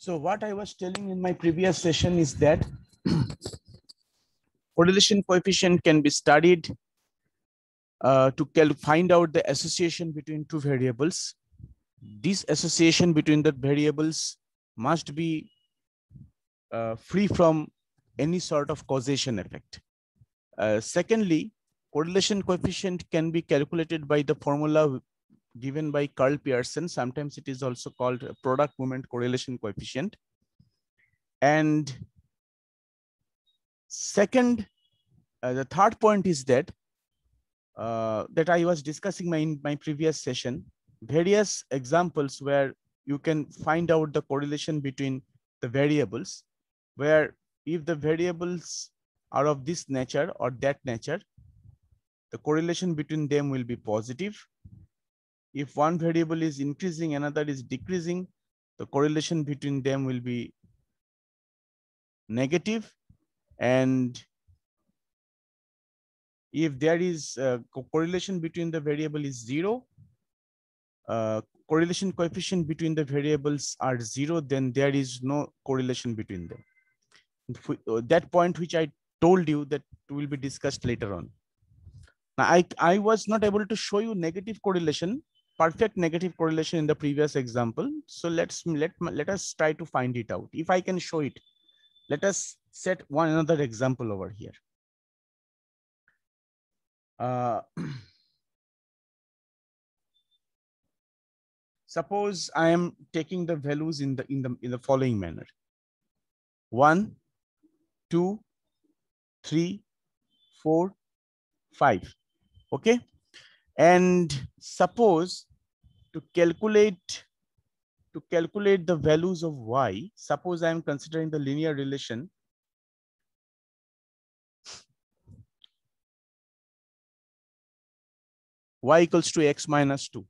So what I was telling in my previous session is that correlation coefficient can be studied uh, to find out the association between two variables. This association between the variables must be uh, free from any sort of causation effect. Uh, secondly, correlation coefficient can be calculated by the formula given by Karl Pearson. Sometimes it is also called product moment correlation coefficient. And second, uh, the third point is that uh, that I was discussing my, in my previous session, various examples where you can find out the correlation between the variables, where if the variables are of this nature or that nature, the correlation between them will be positive if one variable is increasing, another is decreasing, the correlation between them will be negative. And if there is a correlation between the variable is zero, uh, correlation coefficient between the variables are zero, then there is no correlation between them. Uh, that point which I told you that will be discussed later on. Now, I, I was not able to show you negative correlation perfect negative correlation in the previous example. So let's let, let us try to find it out. If I can show it, let us set one another example over here. Uh, suppose I am taking the values in the in the in the following manner. One, two, three, four, five. Okay. And suppose to calculate to calculate the values of y, suppose I am considering the linear relation y equals to x minus 2.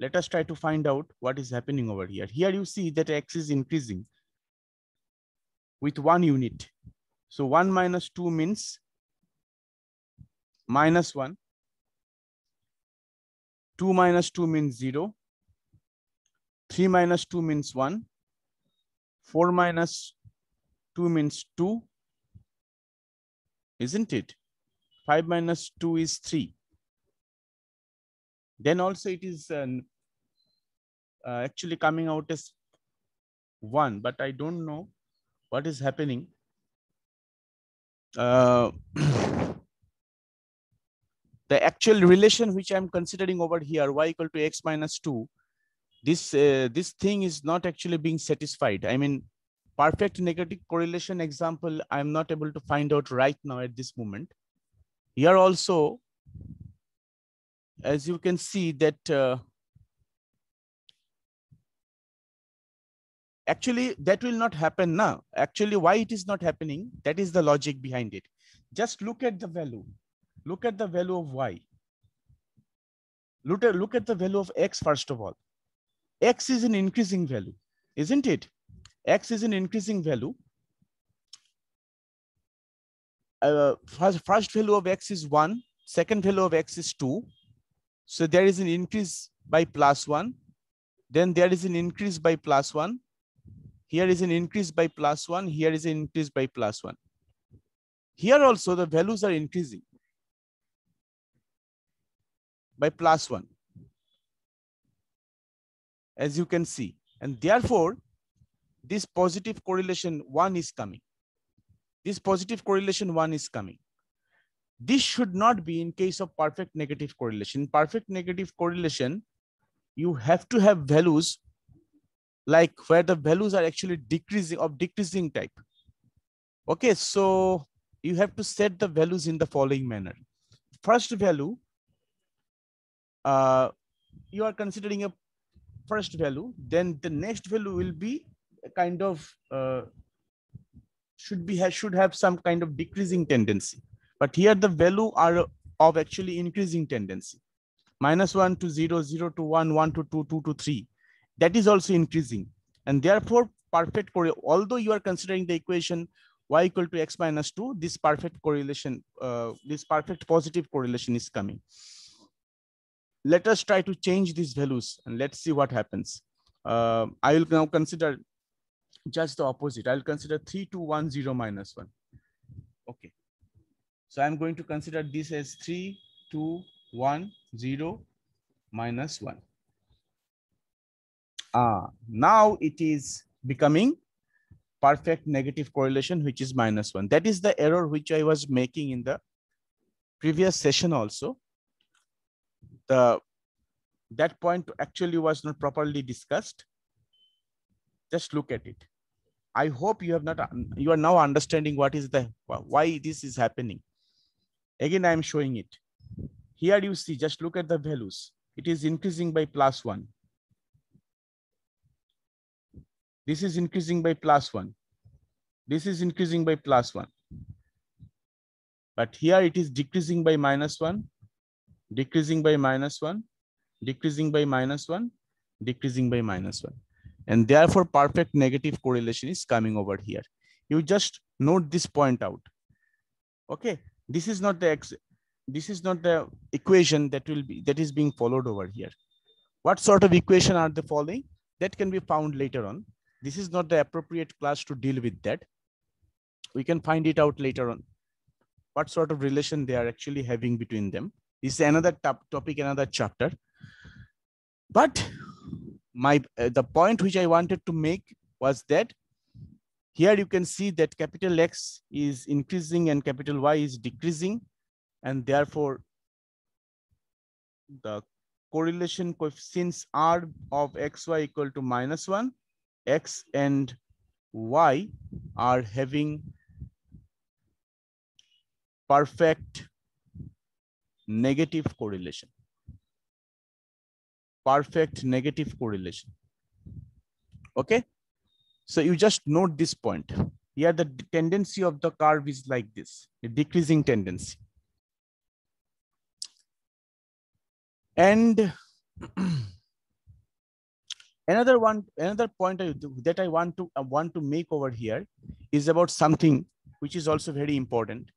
Let us try to find out what is happening over here. Here you see that x is increasing with one unit. So 1 minus 2 means minus 1. 2 minus 2 means 0. 3 minus 2 means 1. 4 minus 2 means 2. Isn't it? 5 minus 2 is 3. Then also it is uh, uh, actually coming out as 1, but I don't know what is happening. Uh, the actual relation which I'm considering over here, y equal to x minus 2, this, uh, this thing is not actually being satisfied. I mean, perfect negative correlation example, I'm not able to find out right now at this moment. Here also, as you can see that uh, actually that will not happen now. Actually, why it is not happening, that is the logic behind it. Just look at the value look at the value of y. Look at, look at the value of x first of all. x is an increasing value, isn't it? x is an increasing value. Uh, first, first value of x is 1, second value of x is 2. So there is an increase by plus 1. Then there is an increase by plus 1. Here is an increase by plus 1. Here is an increase by plus 1. Here also the values are increasing by plus 1 as you can see. And therefore this positive correlation 1 is coming. This positive correlation 1 is coming. This should not be in case of perfect negative correlation. Perfect negative correlation you have to have values like where the values are actually decreasing of decreasing type. Okay so you have to set the values in the following manner. First value uh, you are considering a first value, then the next value will be kind of uh, should be should have some kind of decreasing tendency. But here the value are of actually increasing tendency. Minus one to zero, zero to one, one to two, two to three. That is also increasing. And therefore, perfect correlation, although you are considering the equation y equal to x minus 2, this perfect correlation, uh, this perfect positive correlation is coming let us try to change these values and let's see what happens. Uh, I will now consider just the opposite. I'll consider 3, 2, 1, 0, minus 1. Okay. So I'm going to consider this as 3, 2, 1, 0, minus 1. Ah, now it is becoming perfect negative correlation, which is minus 1. That is the error which I was making in the previous session also. The that point actually was not properly discussed. Just look at it. I hope you have not, you are now understanding what is the, why this is happening. Again, I am showing it. Here you see, just look at the values. It is increasing by plus one. This is increasing by plus one. This is increasing by plus one. But here it is decreasing by minus one, decreasing by minus one, decreasing by minus one, decreasing by minus one. And therefore perfect negative correlation is coming over here. You just note this point out. Okay, this is not the ex this is not the equation that will be that is being followed over here. What sort of equation are they following? That can be found later on. This is not the appropriate class to deal with that. We can find it out later on. What sort of relation they are actually having between them. Is another top topic, another chapter. But my uh, the point which I wanted to make was that here you can see that capital X is increasing and capital Y is decreasing. And therefore, the correlation coefficients R of XY equal to minus one, X and Y are having perfect negative correlation perfect negative correlation. Okay. So you just note this point. Here the tendency of the curve is like this, a decreasing tendency. And another one, another point that I want to I want to make over here is about something which is also very important.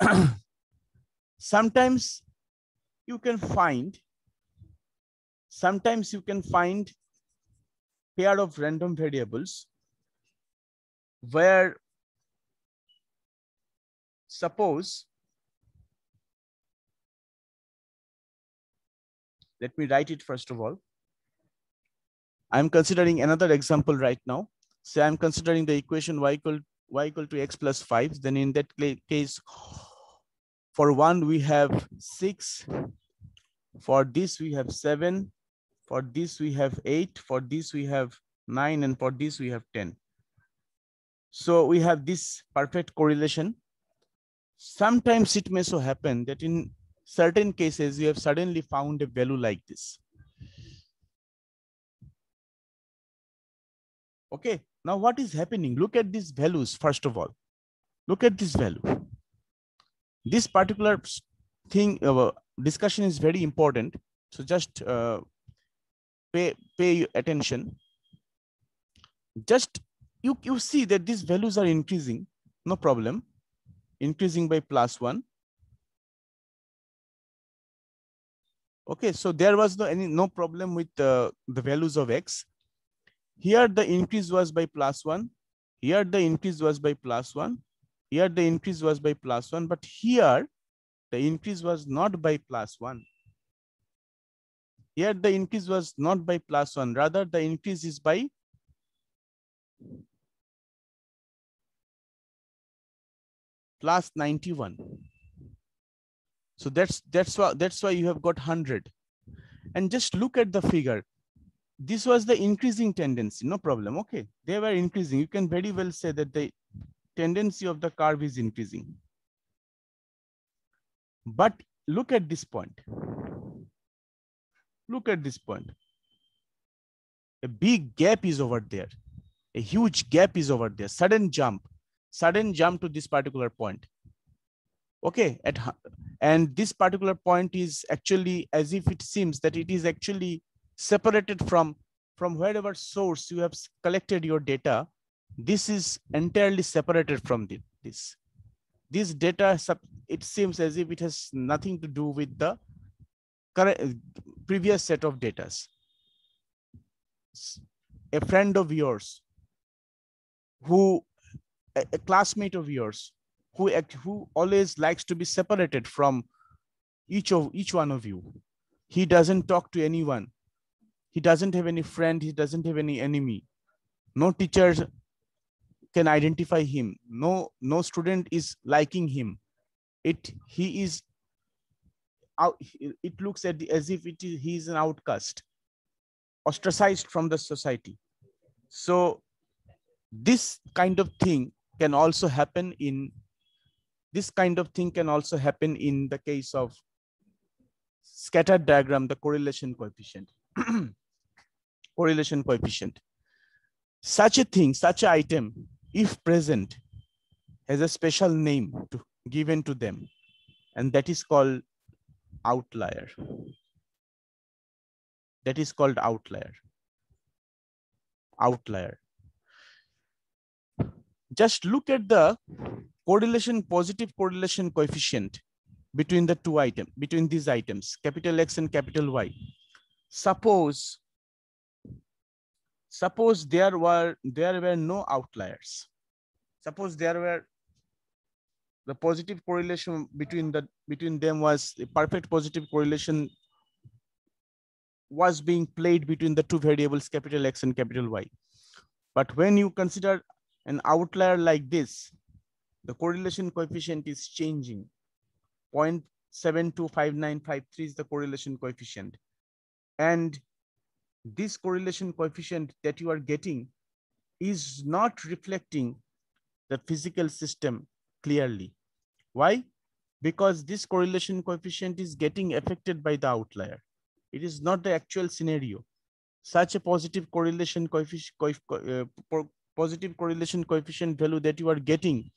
Sometimes you can find sometimes you can find pair of random variables where suppose let me write it first of all. I'm considering another example right now. So i'm considering the equation y equal y equal to x plus 5 then in that case for one we have 6 for this we have 7 for this, we have eight. For this, we have nine. And for this, we have 10. So we have this perfect correlation. Sometimes it may so happen that in certain cases, you have suddenly found a value like this. Okay, now what is happening? Look at these values, first of all. Look at this value. This particular thing, uh, discussion is very important. So just uh, pay, pay attention, just you, you see that these values are increasing, no problem, increasing by plus one. Okay, so there was no any no problem with uh, the values of x. Here the increase was by plus one. Here the increase was by plus one. Here the increase was by plus one, but here the increase was not by plus one. Here the increase was not by plus one, rather the increase is by plus 91. So that's that's why that's why you have got 100. And just look at the figure. This was the increasing tendency, no problem. Okay, they were increasing. You can very well say that the tendency of the curve is increasing. But look at this point. Look at this point. A big gap is over there. A huge gap is over there. Sudden jump, sudden jump to this particular point. Okay, at and this particular point is actually as if it seems that it is actually separated from from wherever source you have collected your data. This is entirely separated from this. This data, it seems as if it has nothing to do with the previous set of data. A friend of yours who a, a classmate of yours who who always likes to be separated from each of each one of you he doesn't talk to anyone he doesn't have any friend he doesn't have any enemy no teachers can identify him. No no student is liking him. It he is it looks at the, as if it is he is an outcast ostracized from the society. So this kind of thing can also happen in this kind of thing can also happen in the case of scattered diagram the correlation coefficient correlation coefficient. Such a thing such an item if present has a special name to, given to them and that is called outlier. That is called outlier. Outlier. Just look at the correlation, positive correlation coefficient between the two items, between these items, capital X and capital Y. Suppose, suppose there were, there were no outliers. Suppose there were the positive correlation between the between them was a perfect positive correlation was being played between the two variables capital X and capital Y. But when you consider an outlier like this, the correlation coefficient is changing. 0.725953 is the correlation coefficient. And this correlation coefficient that you are getting is not reflecting the physical system clearly. Why? Because this correlation coefficient is getting affected by the outlier. It is not the actual scenario. Such a positive correlation coefficient, uh, positive correlation coefficient value that you are getting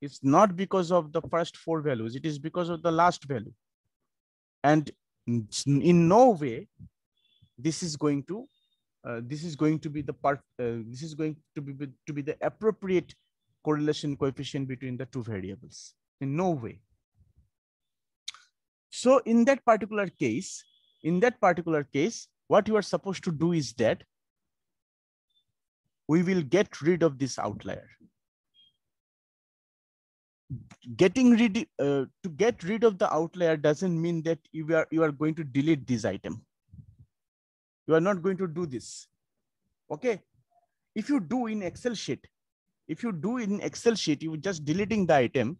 is not because of the first four values, it is because of the last value. And in no way, this is going to, uh, this is going to be the part, uh, this is going to be, to be the appropriate correlation coefficient between the two variables. In no way. So in that particular case, in that particular case, what you are supposed to do is that we will get rid of this outlier. Getting rid, uh, to get rid of the outlier doesn't mean that you are, you are going to delete this item. You are not going to do this. Okay. If you do in Excel sheet, if you do in Excel sheet, you just deleting the item,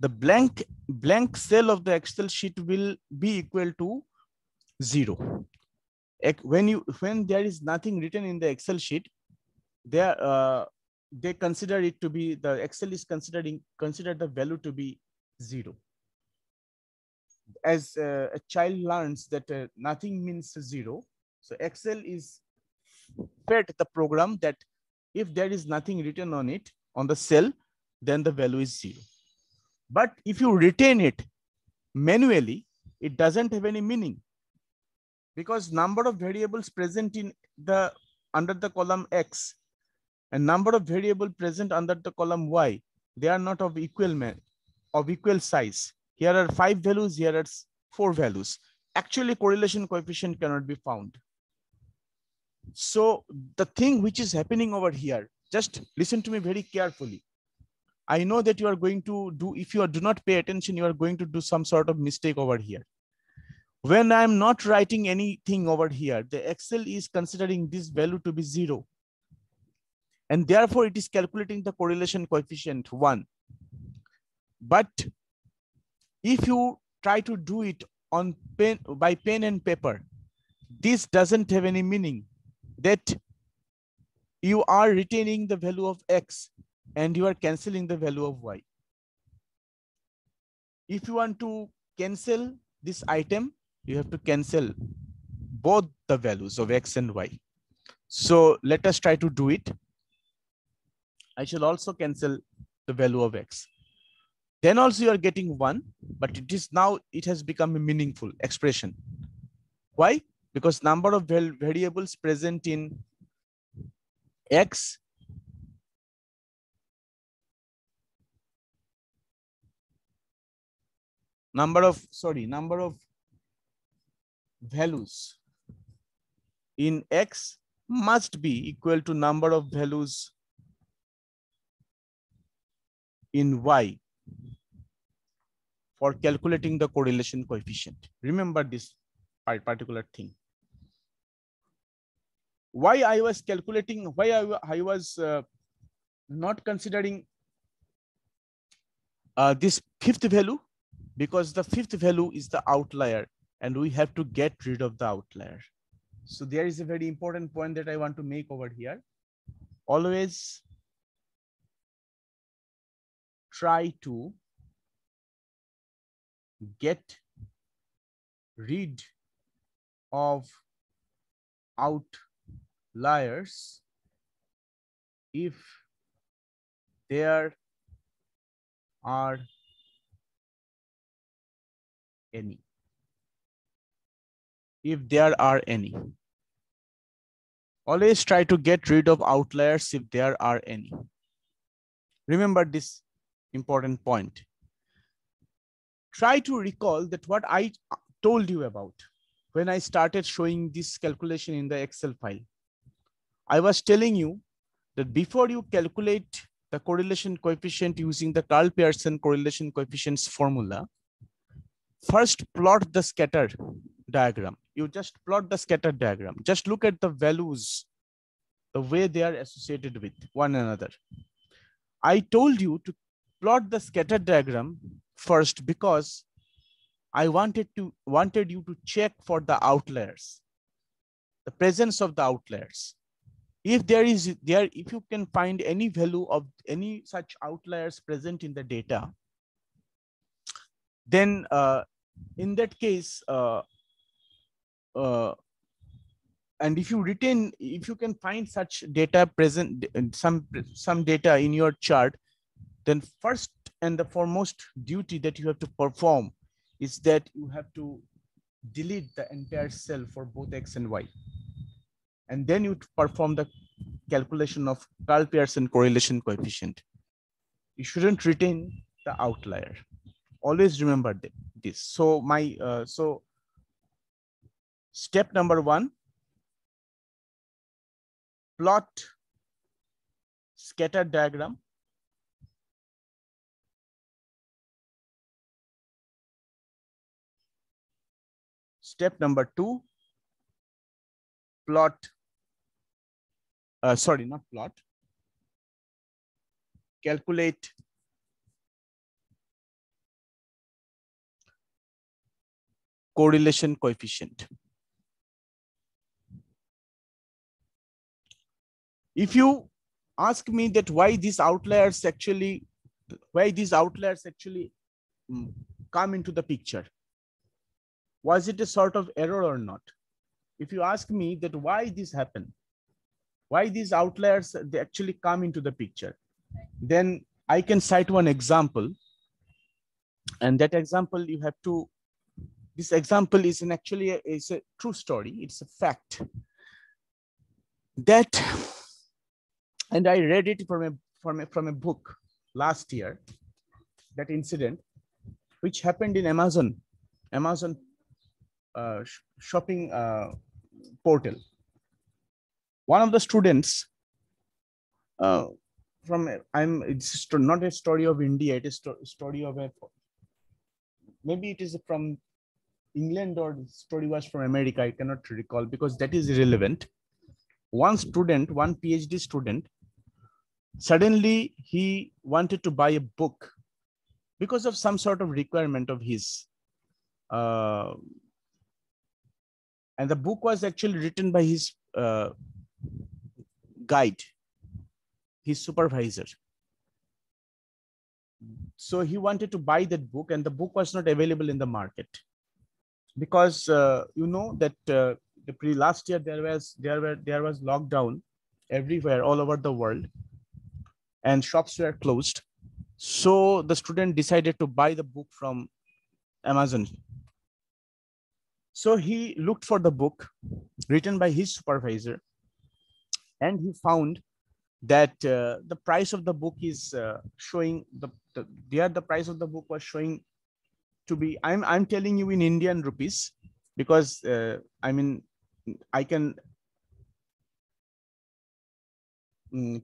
the blank blank cell of the Excel sheet will be equal to zero. When you when there is nothing written in the Excel sheet, they uh, they consider it to be the Excel is considering consider the value to be zero. As uh, a child learns that uh, nothing means zero, so Excel is fed the program that if there is nothing written on it on the cell, then the value is zero. But if you retain it manually, it doesn't have any meaning because number of variables present in the under the column X and number of variable present under the column y, they are not of equal of equal size. Here are five values, here are four values. Actually, correlation coefficient cannot be found. So the thing which is happening over here, just listen to me very carefully. I know that you are going to do, if you do not pay attention, you are going to do some sort of mistake over here. When I'm not writing anything over here, the Excel is considering this value to be zero and therefore it is calculating the correlation coefficient one. But if you try to do it on pen by pen and paper, this doesn't have any meaning that you are retaining the value of x and you are canceling the value of y. If you want to cancel this item, you have to cancel both the values of x and y. So let us try to do it. I shall also cancel the value of x. Then also you are getting one, but it is now, it has become a meaningful expression. Why? Because number of variables present in x number of, sorry, number of values in x must be equal to number of values in Y for calculating the correlation coefficient. Remember this particular thing. Why I was calculating, why I, I was uh, not considering uh, this fifth value, because the fifth value is the outlier and we have to get rid of the outlier. So there is a very important point that I want to make over here. Always try to get rid of outliers if there are any if there are any. Always try to get rid of outliers if there are any. Remember this important point. Try to recall that what I told you about when I started showing this calculation in the Excel file. I was telling you that before you calculate the correlation coefficient using the Karl Pearson correlation coefficients formula, first plot the scatter diagram you just plot the scatter diagram. Just look at the values, the way they are associated with one another. I told you to plot the scatter diagram first because I wanted to wanted you to check for the outliers, the presence of the outliers. If there is there, if you can find any value of any such outliers present in the data, then uh, in that case, uh, uh, and if you retain, if you can find such data present, some, some data in your chart, then first and the foremost duty that you have to perform is that you have to delete the entire cell for both X and Y. And then you perform the calculation of Karl Pearson correlation coefficient. You shouldn't retain the outlier. Always remember this. So my, uh, so Step number one, plot scatter diagram. Step number two, plot, uh, sorry, not plot, calculate. Correlation coefficient. if you ask me that why these outliers actually why these outliers actually mm, come into the picture was it a sort of error or not? If you ask me that why this happened why these outliers they actually come into the picture? Then i can cite one example. And that example you have to this example is an actually a, is a true story. It's a fact. That and I read it from a, from a, from a book last year, that incident, which happened in Amazon, Amazon uh, sh shopping uh, portal. One of the students uh, from, I'm, it's not a story of India, it is a story of a, maybe it is from England or story was from America, I cannot recall because that is irrelevant. One student, one PhD student suddenly he wanted to buy a book because of some sort of requirement of his uh, and the book was actually written by his uh, guide his supervisor so he wanted to buy that book and the book was not available in the market because uh, you know that uh, the pre last year there was there were there was lockdown everywhere all over the world and shops were closed. So the student decided to buy the book from Amazon. So he looked for the book written by his supervisor and he found that uh, the price of the book is uh, showing the, the there the price of the book was showing to be i'm i'm telling you in indian rupees because uh, i mean i can mm,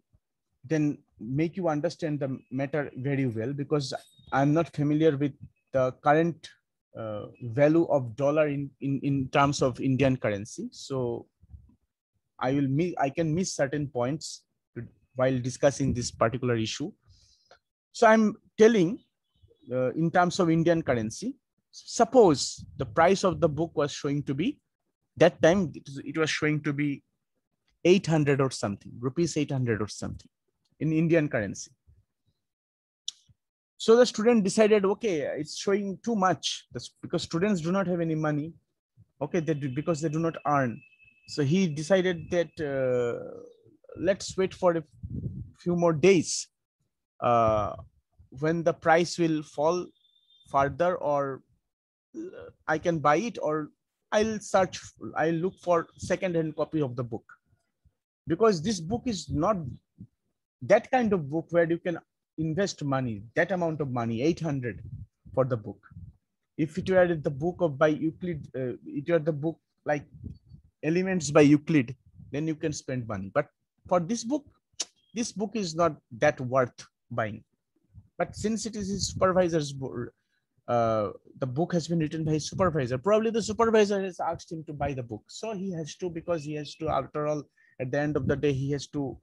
then make you understand the matter very well because I'm not familiar with the current uh, value of dollar in, in, in terms of Indian currency. So I will miss, I can miss certain points while discussing this particular issue. So I'm telling uh, in terms of Indian currency, suppose the price of the book was showing to be, that time it was showing to be 800 or something, rupees 800 or something in Indian currency. So the student decided, okay, it's showing too much because students do not have any money. Okay, they do, because they do not earn. So he decided that uh, let's wait for a few more days uh, when the price will fall further or uh, I can buy it or I'll search, I'll look for second-hand copy of the book because this book is not that kind of book where you can invest money, that amount of money, 800 for the book. If it were the book of by Euclid, uh, it were the book like Elements by Euclid, then you can spend money. But for this book, this book is not that worth buying. But since it is his supervisor's book, uh, the book has been written by his supervisor. Probably the supervisor has asked him to buy the book. So he has to, because he has to, after all, at the end of the day, he has to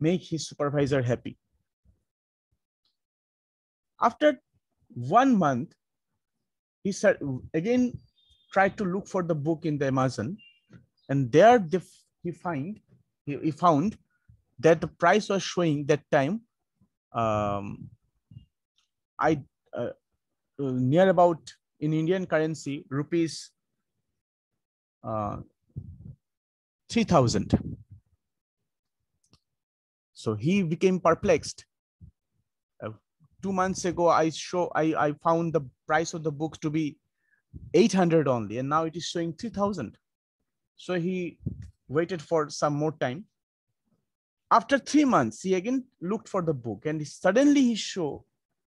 make his supervisor happy. After one month, he said, again tried to look for the book in the Amazon. And there he find he, he found that the price was showing that time um, I uh, uh near about in Indian currency rupees uh, 3000 so he became perplexed. Uh, two months ago i show I, I found the price of the book to be 800 only and now it is showing 3000 so he waited for some more time after three months he again looked for the book and suddenly he show,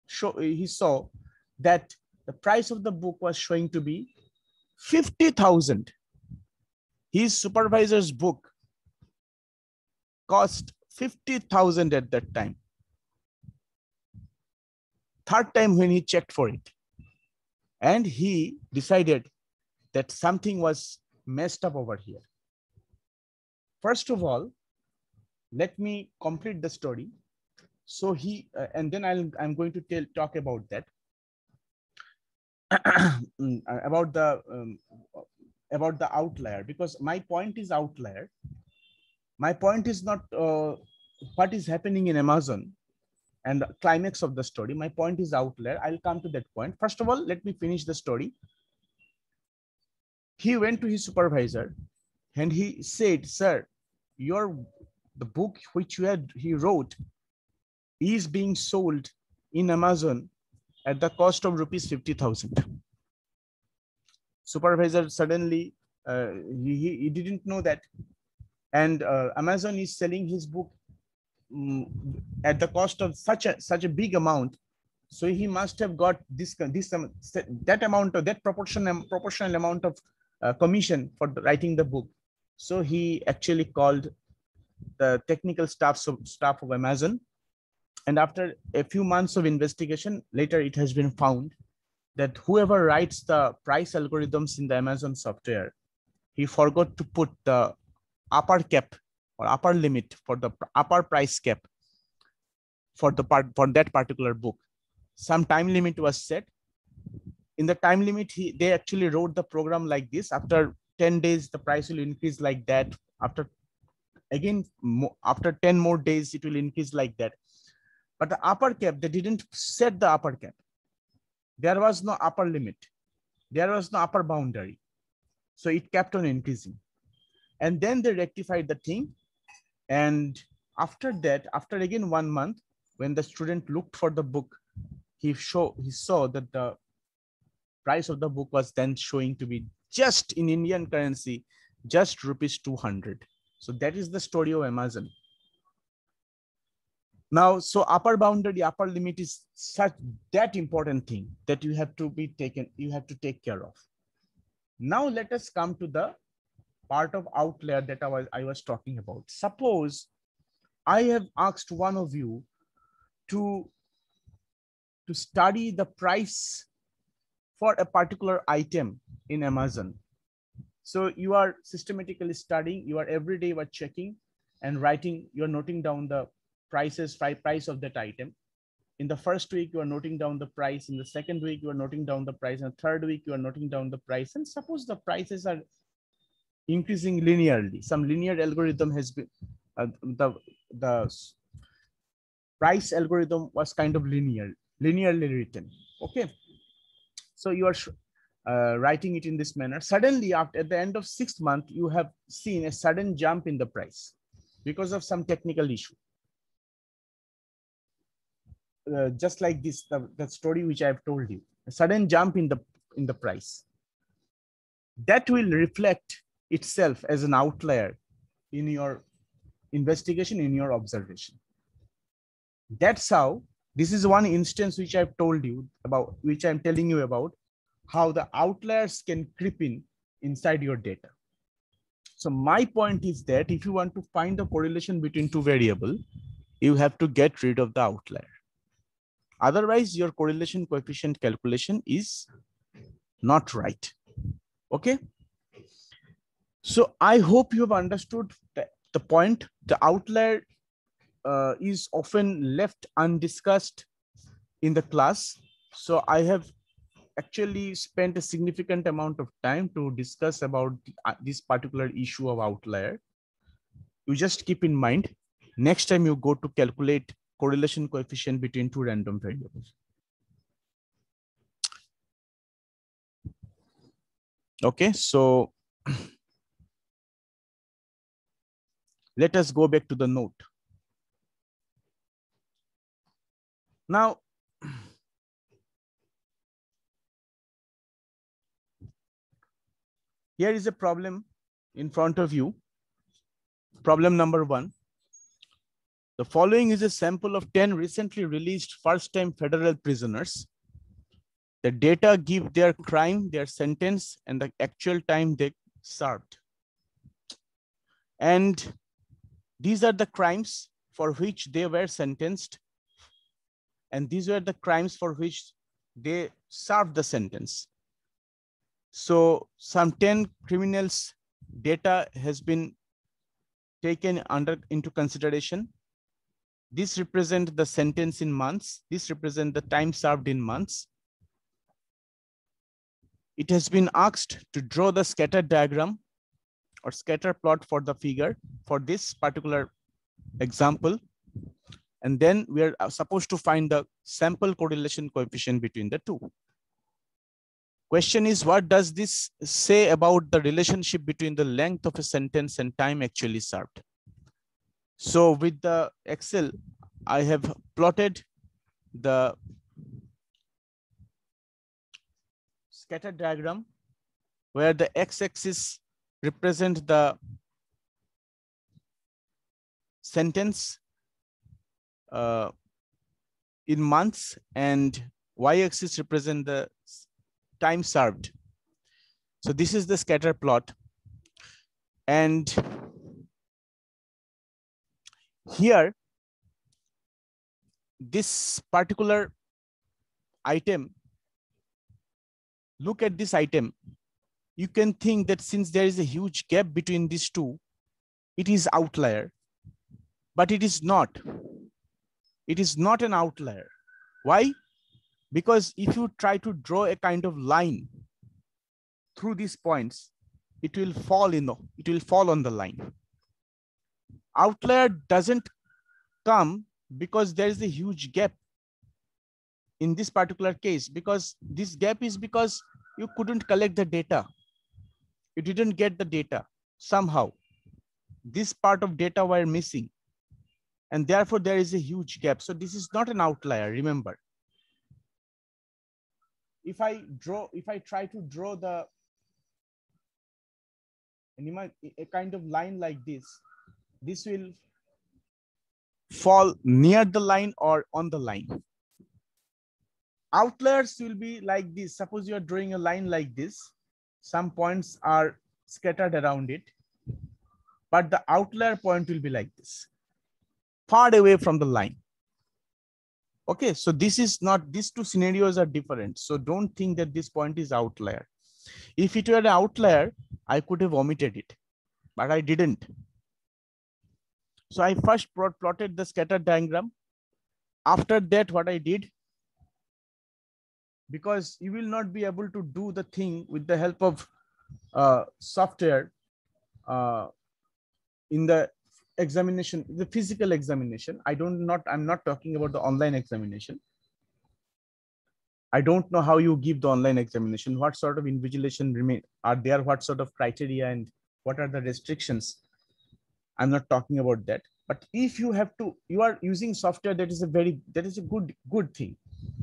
show he saw that the price of the book was showing to be 50000 his supervisor's book cost 50,000 at that time. Third time when he checked for it. And he decided that something was messed up over here. First of all, let me complete the story. So he, uh, and then I'll, I'm going to tell, talk about that. about the um, about the outlier because my point is outlier my point is not uh, what is happening in amazon and climax of the story my point is outlier i'll come to that point first of all let me finish the story he went to his supervisor and he said sir your the book which you had he wrote is being sold in amazon at the cost of rupees 50000 supervisor suddenly uh, he, he didn't know that. And uh, amazon is selling his book um, at the cost of such a such a big amount. So he must have got this this um, that amount of that proportion um, proportional amount of uh, commission for writing the book so he actually called the technical staff of staff of amazon and after a few months of investigation later it has been found that whoever writes the price algorithms in the Amazon software, he forgot to put the upper cap or upper limit for the upper price cap for the part for that particular book. Some time limit was set. In the time limit, he, they actually wrote the program like this. After 10 days, the price will increase like that. After again, after 10 more days, it will increase like that. But the upper cap, they didn't set the upper cap there was no upper limit. There was no upper boundary. So it kept on increasing. And then they rectified the thing. And after that, after again one month, when the student looked for the book, he show he saw that the price of the book was then showing to be just in Indian currency, just rupees 200. So that is the story of Amazon. Now, so upper boundary, upper limit is such that important thing that you have to be taken, you have to take care of. Now let us come to the part of outlier that I was, I was talking about. Suppose I have asked one of you to, to study the price for a particular item in Amazon. So you are systematically studying, you are every day you are checking and writing, you're noting down the prices, price of that item. In the first week, you are noting down the price. In the second week, you are noting down the price. And third week, you are noting down the price. And suppose the prices are increasing linearly. Some linear algorithm has been, uh, the, the price algorithm was kind of linear, linearly written. Okay. So you are uh, writing it in this manner. Suddenly, after at the end of sixth month, you have seen a sudden jump in the price because of some technical issue. Uh, just like this, the, the story which I have told you, a sudden jump in the in the price. That will reflect itself as an outlier in your investigation, in your observation. That's how this is one instance which I've told you about, which I'm telling you about how the outliers can creep in inside your data. So my point is that if you want to find the correlation between two variable, you have to get rid of the outlier. Otherwise, your correlation coefficient calculation is not right. Okay. So I hope you have understood the, the point. The outlier uh, is often left undiscussed in the class. So I have actually spent a significant amount of time to discuss about uh, this particular issue of outlier. You just keep in mind, next time you go to calculate correlation coefficient between two random variables. Okay, so let us go back to the note. Now, Here is a problem in front of you. Problem number one. The following is a sample of 10 recently released first-time federal prisoners. The data give their crime, their sentence, and the actual time they served. And these are the crimes for which they were sentenced. And these were the crimes for which they served the sentence. So some 10 criminals data has been taken under into consideration. This represent the sentence in months. This represent the time served in months. It has been asked to draw the scatter diagram or scatter plot for the figure for this particular example. And then we are uh, supposed to find the sample correlation coefficient between the two. Question is, what does this say about the relationship between the length of a sentence and time actually served? So with the Excel, I have plotted the scatter diagram where the x-axis represent the sentence uh, in months and y-axis represent the time served. So this is the scatter plot. And here, this particular item, look at this item. You can think that since there is a huge gap between these two, it is outlier, but it is not. It is not an outlier. Why? Because if you try to draw a kind of line through these points, it will fall in the, it will fall on the line. Outlier doesn't come because there is a huge gap in this particular case because this gap is because you couldn't collect the data. You didn't get the data somehow. This part of data were missing. And therefore there is a huge gap. So this is not an outlier, remember if I draw, if I try to draw the a kind of line like this, this will fall near the line or on the line. Outliers will be like this. Suppose you're drawing a line like this. Some points are scattered around it, but the outlier point will be like this. Far away from the line. Okay, so this is not, these two scenarios are different. So don't think that this point is outlier. If it were an outlier, I could have omitted it, but I didn't. So I first plotted the scatter diagram. After that, what I did, because you will not be able to do the thing with the help of uh, software uh, in the examination, the physical examination. I don't not, I'm not talking about the online examination. I don't know how you give the online examination, what sort of invigilation remain are there, what sort of criteria and what are the restrictions. I'm not talking about that. But if you have to, you are using software that is a very, that is a good, good thing.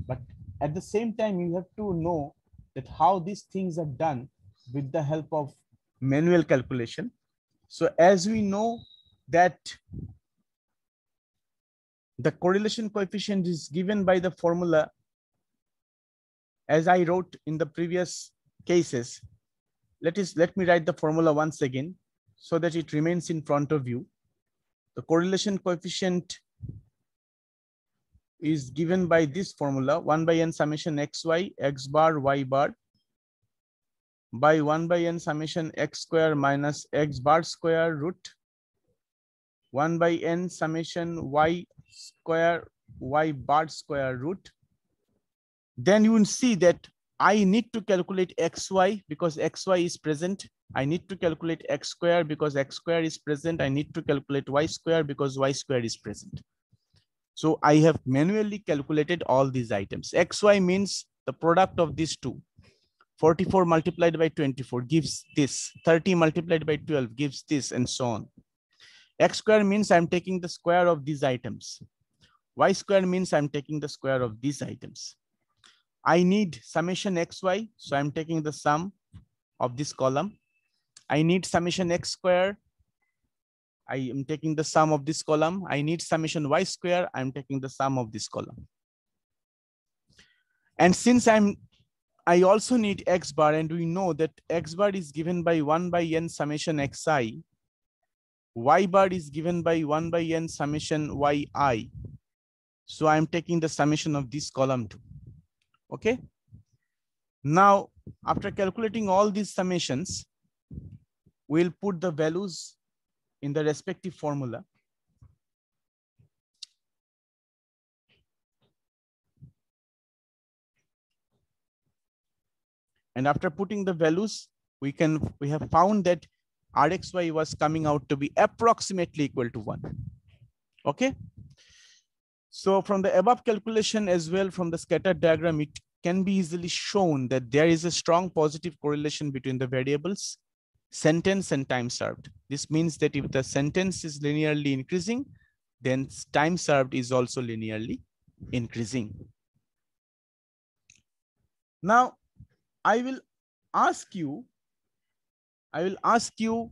But at the same time, you have to know that how these things are done with the help of manual calculation. So as we know that the correlation coefficient is given by the formula as I wrote in the previous cases. Let, is, let me write the formula once again so that it remains in front of you. The correlation coefficient is given by this formula 1 by n summation xy x bar y bar by 1 by n summation x square minus x bar square root 1 by n summation y square y bar square root. Then you will see that I need to calculate xy because xy is present. I need to calculate x square because x square is present. I need to calculate y square because y square is present. So I have manually calculated all these items. xy means the product of these two. 44 multiplied by 24 gives this, 30 multiplied by 12 gives this, and so on. X square means I'm taking the square of these items. Y square means I'm taking the square of these items. I need summation xy, so I'm taking the sum of this column. I need summation x square. I am taking the sum of this column. I need summation y square. I'm taking the sum of this column. And since I'm I also need x bar and we know that x bar is given by 1 by n summation xi. Y bar is given by 1 by n summation yi. So I'm taking the summation of this column too. Okay. Now, after calculating all these summations, we'll put the values in the respective formula. And after putting the values, we can we have found that Rxy was coming out to be approximately equal to one. Okay. So from the above calculation as well from the scatter diagram, it can be easily shown that there is a strong positive correlation between the variables, sentence and time served. This means that if the sentence is linearly increasing, then time served is also linearly increasing. Now, I will ask you, I will ask you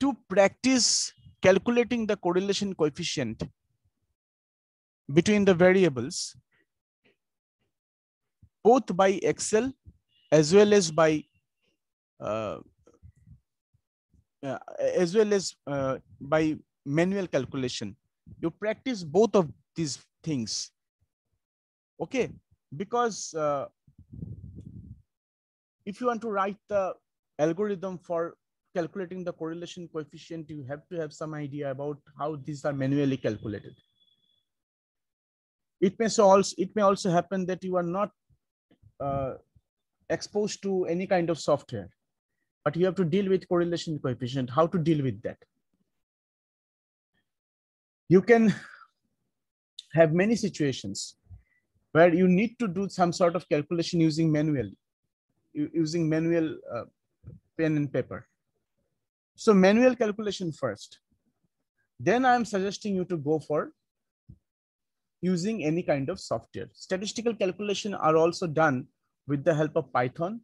to practice calculating the correlation coefficient between the variables, both by Excel as well as by uh, uh, as well as uh, by manual calculation. You practice both of these things. Okay, because uh, if you want to write the algorithm for calculating the correlation coefficient, you have to have some idea about how these are manually calculated. It may, so also, it may also happen that you are not uh, exposed to any kind of software, but you have to deal with correlation coefficient, how to deal with that. You can have many situations where you need to do some sort of calculation using manually using manual uh, pen and paper. So manual calculation first. Then I'm suggesting you to go for using any kind of software. Statistical calculation are also done with the help of Python.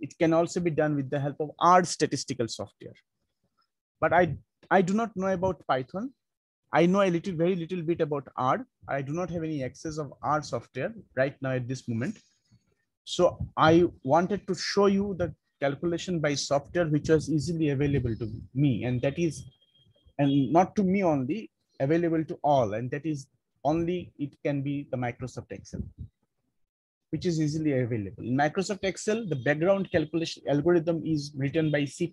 It can also be done with the help of R statistical software. But I, I do not know about Python. I know a little, very little bit about R. I do not have any access of R software right now at this moment. So I wanted to show you the calculation by software which was easily available to me and that is and not to me only, available to all. And that is only it can be the Microsoft Excel, which is easily available. In Microsoft Excel, the background calculation algorithm is written by C++.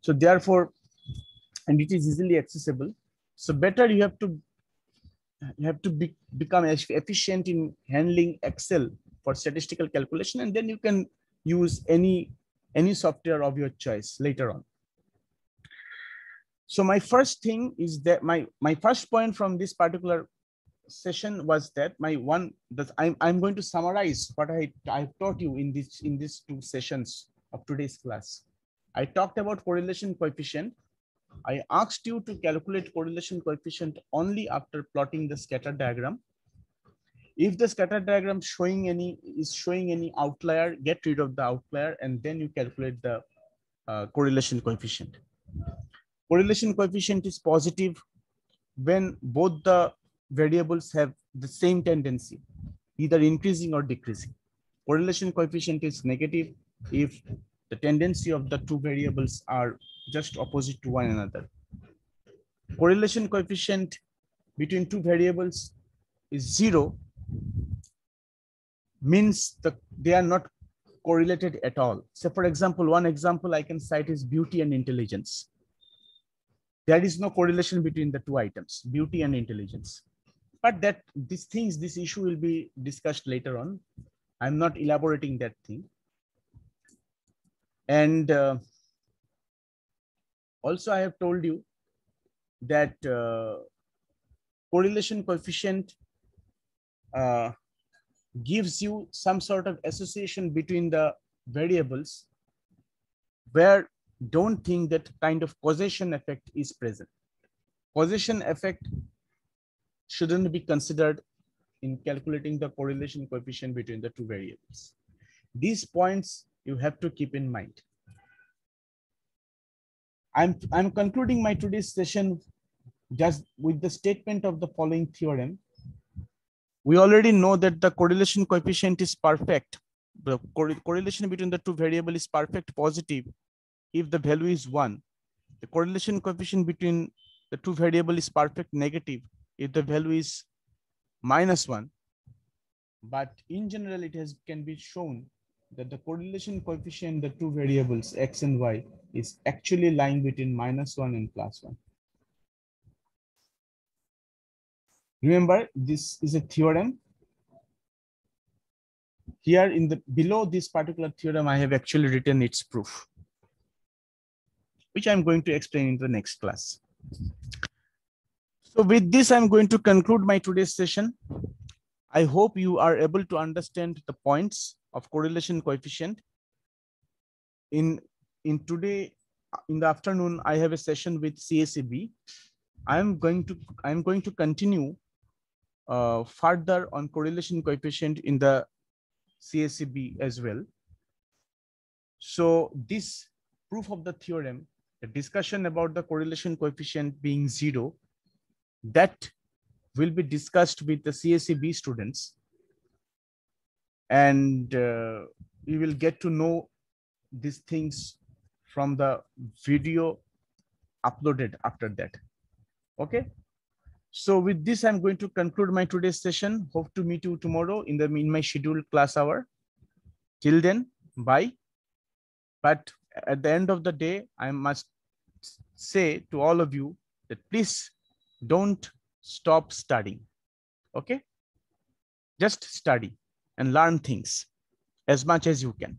So therefore, and it is easily accessible. So better you have to you have to be, become efficient in handling Excel for statistical calculation, and then you can use any any software of your choice later on. So my first thing is that my, my first point from this particular session was that my one that I'm, I'm going to summarize what I, I taught you in this in these two sessions of today's class. I talked about correlation coefficient. I asked you to calculate correlation coefficient only after plotting the scatter diagram. If the scatter diagram showing any is showing any outlier, get rid of the outlier and then you calculate the uh, correlation coefficient correlation coefficient is positive when both the variables have the same tendency, either increasing or decreasing. Correlation coefficient is negative if the tendency of the two variables are just opposite to one another. Correlation coefficient between two variables is zero means that they are not correlated at all. So for example, one example I can cite is beauty and intelligence there is no correlation between the two items, beauty and intelligence. But that these things, this issue will be discussed later on. I'm not elaborating that thing. And uh, also I have told you that uh, correlation coefficient uh, gives you some sort of association between the variables where don't think that kind of causation effect is present. Causation effect shouldn't be considered in calculating the correlation coefficient between the two variables. These points you have to keep in mind. I'm, I'm concluding my today's session just with the statement of the following theorem. We already know that the correlation coefficient is perfect. The correlation between the two variable is perfect positive if the value is one. The correlation coefficient between the two variable is perfect negative if the value is minus one. But in general, it has can be shown that the correlation coefficient, the two variables x and y is actually lying between minus one and plus one. Remember, this is a theorem. Here in the below this particular theorem, I have actually written its proof which I'm going to explain in the next class. So with this, I'm going to conclude my today's session. I hope you are able to understand the points of correlation coefficient. In, in today, in the afternoon, I have a session with CSEB. I'm going to, I'm going to continue uh, further on correlation coefficient in the CSEB as well. So this proof of the theorem the discussion about the correlation coefficient being zero, that will be discussed with the CSEB students. And uh, we will get to know these things from the video uploaded after that. Okay. So with this, I'm going to conclude my today's session. Hope to meet you tomorrow in the in my scheduled class hour. Till then, bye. But at the end of the day, I must say to all of you that please don't stop studying. Okay? Just study and learn things as much as you can.